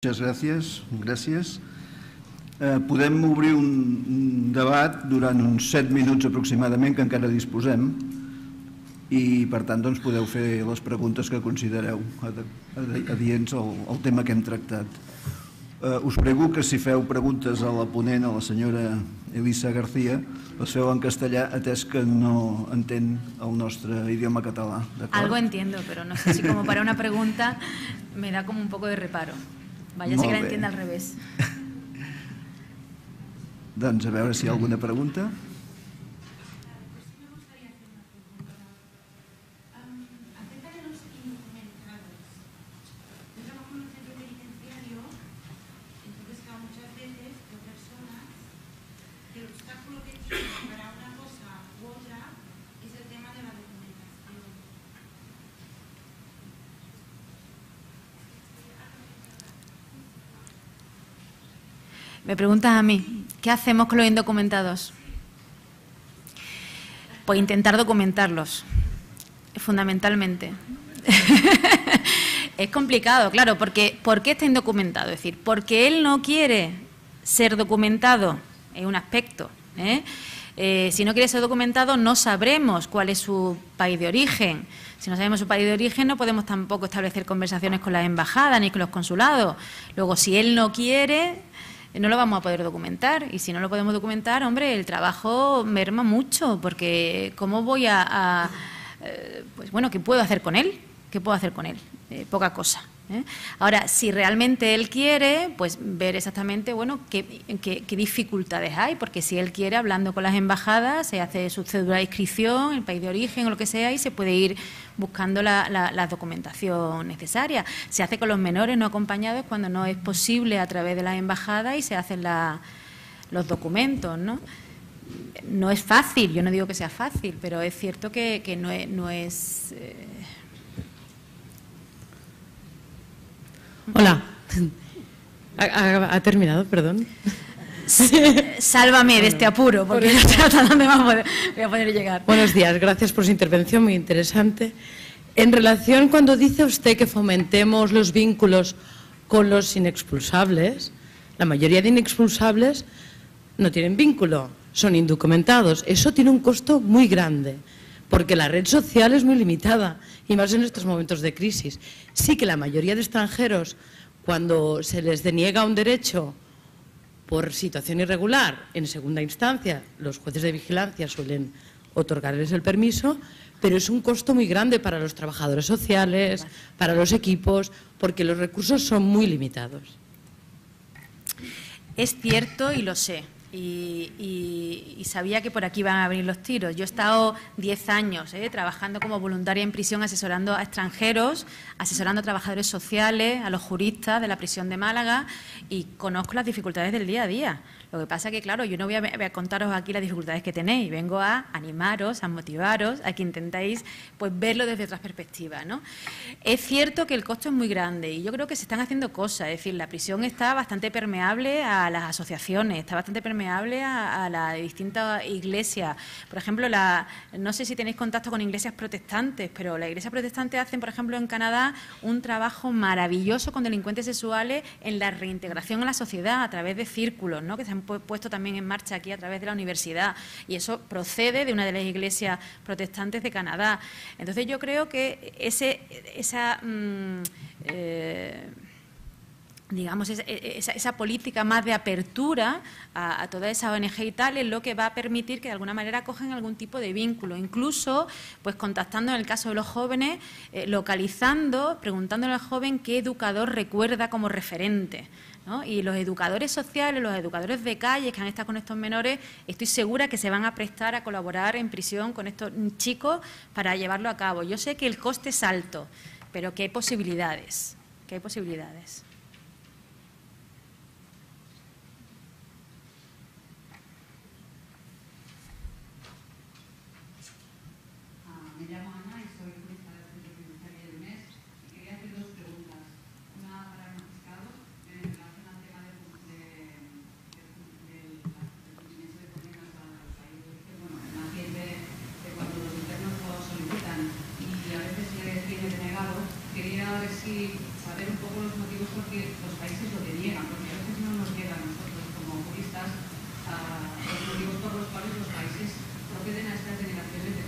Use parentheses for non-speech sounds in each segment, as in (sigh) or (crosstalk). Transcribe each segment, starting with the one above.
Moltes gràcies. gràcies. Eh, podem obrir un, un debat durant uns 7 minuts aproximadament que encara disposem i per tant doncs, podeu fer les preguntes que considereu adients al, al tema que hem tractat. Eh, us prego que si feu preguntes a la ponent, a la senyora Elisa García, les feu en castellà atès que no entén el nostre idioma català. Algo entiendo, pero no sé si como para una pregunta me da como un poco de reparo. Vaya, sé que la entienda al revés. (laughs) doncs a veure si hi ha alguna pregunta. Me preguntas a mí, ¿qué hacemos con los indocumentados? Pues intentar documentarlos, fundamentalmente. (laughs) es complicado, claro, porque ¿por qué está indocumentado? Es decir, porque él no quiere ser documentado, es un aspecto. ¿eh? Eh, si no quiere ser documentado, no sabremos cuál es su país de origen. Si no sabemos su país de origen, no podemos tampoco establecer conversaciones con las embajadas ni con los consulados. Luego, si él no quiere, no lo vamos a poder documentar. Y si no lo podemos documentar, hombre, el trabajo merma mucho, porque ¿cómo voy a, eh, pues bueno, qué puedo hacer con él? ¿Qué puedo hacer con él? Eh, poca cosa. ¿Eh? Ahora, si realmente él quiere, pues ver exactamente, bueno, qué, qué, dificultades hay, porque si él quiere, hablando con las embajadas, se hace su cédula de inscripción, el país de origen o lo que sea, y se puede ir buscando la, documentación necesaria. Se hace con los menores no acompañados cuando no es posible a través de las embajadas y se hacen los documentos, ¿no? No es fácil, yo no digo que sea fácil, pero es cierto que, no es... No es eh, Hola. ¿Ha, terminado, perdón? Sálvame de este apuro, porque no sé hasta dónde voy a poder llegar. Buenos días, gracias por su intervención, muy interesante. En relación cuando dice usted que fomentemos los vínculos con los inexpulsables, la mayoría de inexpulsables no tienen vínculo, son indocumentados. Eso tiene un costo muy grande, porque la red social es muy limitada, y más en estos momentos de crisis. Sí que la mayoría de extranjeros, cuando se les deniega un derecho por situación irregular, en segunda instancia, los jueces de vigilancia suelen otorgarles el permiso, pero es un costo muy grande para los trabajadores sociales, para los equipos, porque los recursos son muy limitados. Es cierto y lo sé y, sabía que por aquí iban a abrir los tiros. Yo he estado 10 años eh, trabajando como voluntaria en prisión, asesorando a extranjeros, asesorando a trabajadores sociales, a los juristas de la prisión de Málaga y conozco las dificultades del día a día. Lo que pasa es que, claro, yo no voy a, contaros aquí las dificultades que tenéis, vengo a animaros, a motivaros, a que intentéis pues, verlo desde otras perspectivas. ¿no? Es cierto que el costo es muy grande y yo creo que se están haciendo cosas, es decir, la prisión está bastante permeable a las asociaciones, está bastante permeable a, las distintas iglesias. Por ejemplo, la, no sé si tenéis contacto con iglesias protestantes, pero las iglesias protestantes hacen, por ejemplo, en Canadá un trabajo maravilloso con delincuentes sexuales en la reintegración a la sociedad a través de círculos, ¿no? que se puesto también en marcha aquí a través de la universidad y eso procede de una de las iglesias protestantes de Canadá. Entonces yo creo que ese, esa... Mm, eh, digamos, esa, política más de apertura a, toda esa ONG y tal es lo que va a permitir que de alguna manera cogen algún tipo de vínculo, incluso pues contactando en el caso de los jóvenes, eh, localizando, preguntándole al joven qué educador recuerda como referente. Y los educadores sociales, los educadores de calle que han estado con estos menores, estoy segura que se van a prestar a colaborar en prisión con estos chicos para llevarlo a cabo. Yo sé que el coste es alto, pero que hay posibilidades, que hay posibilidades. poco los motivos porque los países lo deniegan, porque a veces no nos llegan a nosotros como juristas ah, los motivos por los cuales los países proceden a estas denegaciones de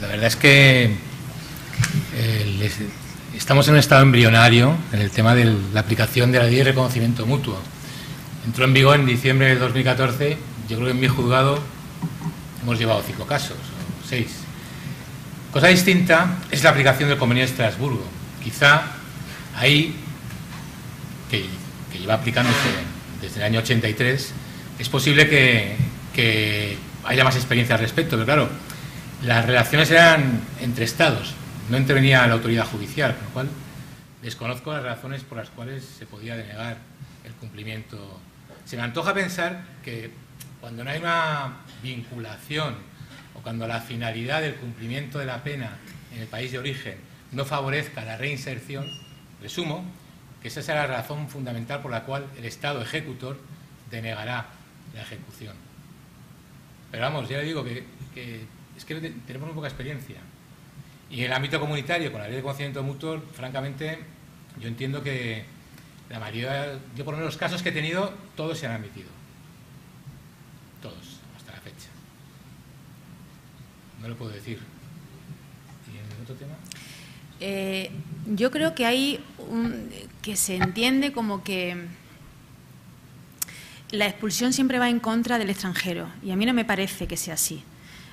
La verdad es que eh, estamos en un estado embrionario en el tema de la aplicación de la ley de reconocimiento mutuo. Entró en vigor en diciembre de 2014. Yo creo que en mi juzgado hemos llevado cinco casos, o seis. Cosa distinta es la aplicación del convenio de Estrasburgo. Quizá ahí, que, lleva aplicándose desde el año 83, es posible que haya más experiencia al respecto, pero claro, las relaciones eran entre Estados, no intervenía la autoridad judicial, con lo cual desconozco las razones por las cuales se podía denegar el cumplimiento. Se me antoja pensar que cuando no hay una vinculación o cuando la finalidad del cumplimiento de la pena en el país de origen no favorezca la reinserción, presumo que esa será la razón fundamental por la cual el Estado ejecutor denegará la ejecución. Pero vamos, ya le digo que, que es que te- tenemos muy poca experiencia. Y en el ámbito comunitario, con la ley de conocimiento mutuo, francamente, yo entiendo que la mayoría, yo por lo menos los casos que he tenido, todos se han admitido. Todos, hasta la fecha. No lo puedo decir. ¿Y en otro tema? Eh, yo creo que hay un, que se entiende como que la expulsión siempre va en contra del extranjero y a mí no me parece que sea así.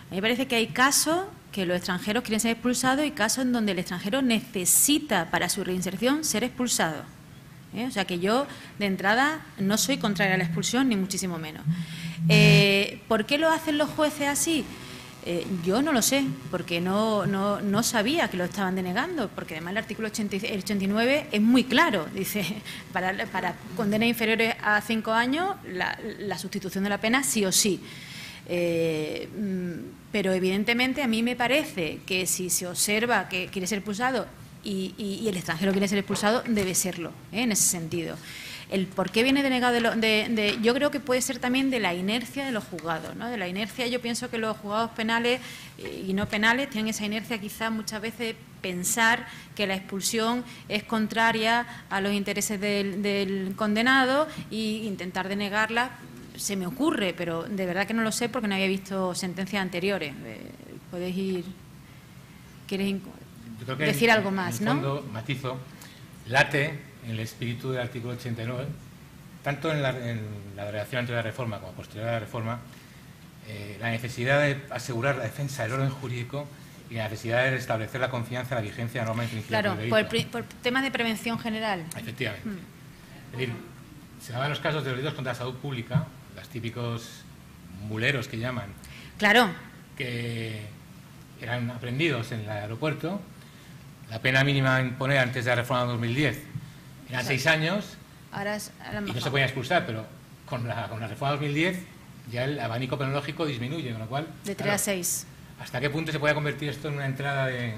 A mí me parece que hay casos que los extranjeros quieren ser expulsados y casos en donde el extranjero necesita para su reinserción ser expulsado. ¿eh? O sea que yo, de entrada, no soy contraria a la expulsión, ni muchísimo menos. Eh, ¿Por qué lo hacen los jueces así? Eh, yo no lo sé, porque no, no, no sabía que lo estaban denegando, porque además el artículo 80 el 89 es muy claro, dice, (laughs) para, para condenas inferiores a cinco años, la sustitución de la pena sí o sí. Eh, mm, pero evidentemente a mí me parece que si se observa que quiere ser expulsado y, el extranjero quiere ser expulsado, debe serlo, ¿eh? en ese sentido. El por qué viene denegado, de, lo- yo creo que puede ser también de la inercia de los juzgados. ¿no? De la inercia, yo pienso que los juzgados penales eh, y no penales tienen esa inercia quizás muchas veces pensar que la expulsión es contraria a los intereses del, del condenado e intentar denegarla se me ocurre, pero de verdad que no lo sé porque no había visto sentencias anteriores. Eh, Podéis ir. ¿Quieres decir en- algo más, en el no? matizo, late en el espíritu del artículo 89, tanto en la, en la redacción anterior la reforma como posterior a la reforma, eh, la necesidad de asegurar la defensa del orden jurídico y la necesidad de restablecer la confianza en la vigencia de la norma de infringimiento Claro, por, por temas de prevención general. Efectivamente. Mm. Es decir, se daban los casos de delitos contra la salud pública, los típicos muleros que llaman, Claro, que eran aprendidos en el aeropuerto. La pena mínima a imponer antes de la reforma de 2010 eran seis años ahora es ahora y no se podían expulsar, pero con la, con la reforma de 2010 ya el abanico penológico disminuye, con lo cual... De 3 claro, a 6. ¿Hasta qué punto se puede convertir esto en una entrada de...?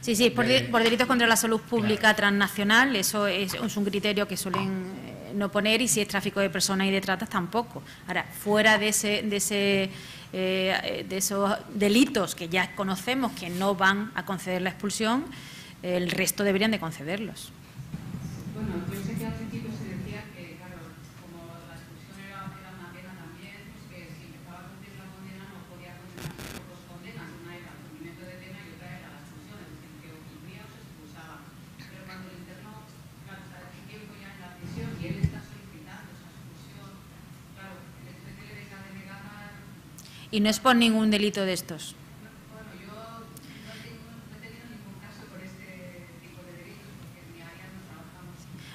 Sí, sí, por, de- por delitos contra la salud pública Claro. transnacional, eso es, es un criterio que suelen eh, no poner y si es tráfico de personas y de tratas tampoco. Ahora, fuera de ese, de ese eh, de esos delitos que ya conocemos que no van a conceder la expulsión, el resto deberían de concederlos. Bueno, yo sé que al principio se decía que, claro, como la expulsión era, era una pena también, pues que si empezaba a cumplir la condena no podía condenarse por dos condenas. Una era el cumplimiento de pena y otra era la expulsión, es decir, que o cumplía o se expulsaba. Pero cuando el interno, claro, Y no es por ningún delito de estos.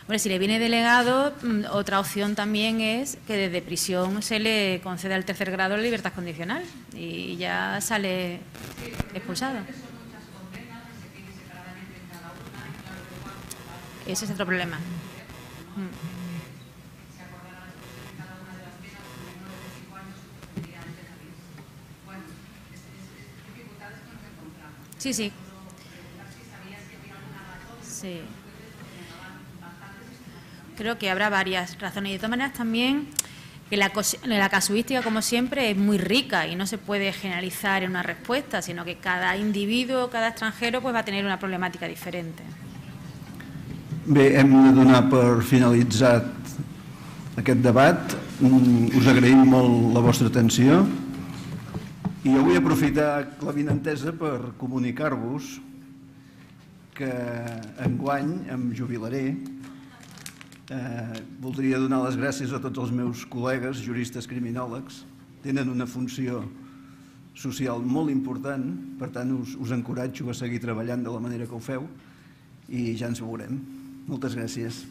Hombre, si le viene delegado, mm, otra opción también es que desde prisión se le conceda el tercer grado de libertad condicional y ya sale expulsado. Ese es otro problema. Mm. Sí, sí. Sí. Creo que habrá varias razones. Y de todas maneras también que la, la, casuística, como siempre, es muy rica y no se puede generalizar en una respuesta, sino que cada individuo, cada extranjero, pues va a tener una problemática diferente. Bé, hem de donar per finalitzat aquest debat. Mm, us la vostra atenció. I jo vull aprofitar la vinentesa per comunicar-vos que enguany em jubilaré. Eh, voldria donar les gràcies a tots els meus col·legues, juristes criminòlegs. Tenen una funció social molt important, per tant us, us encoratjo a seguir treballant de la manera que ho feu i ja ens veurem. Moltes gràcies.